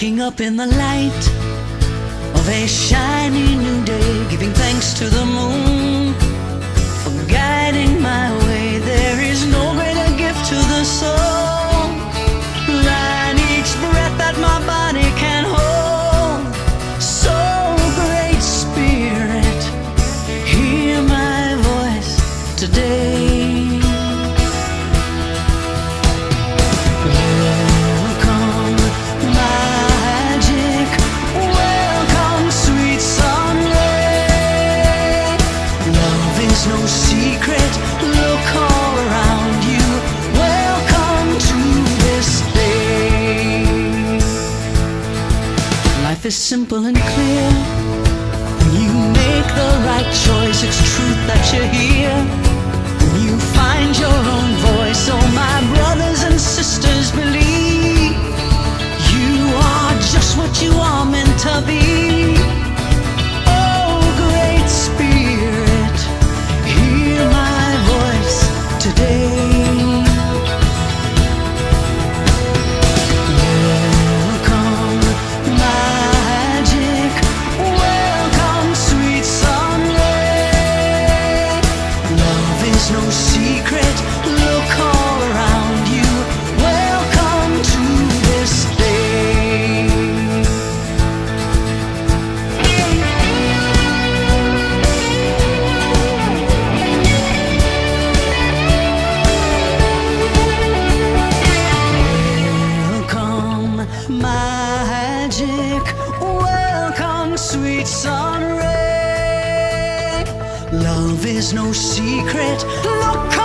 up in the light of a shiny new day, giving thanks to the moon Is no secret. Look all around you. Welcome to this day. Life is simple and clear. When you make the right choice, it's truth that you hear. No secret. Look all around you. Welcome to this. Welcome, magic. Welcome, sweet sun ray. Love is no secret. Look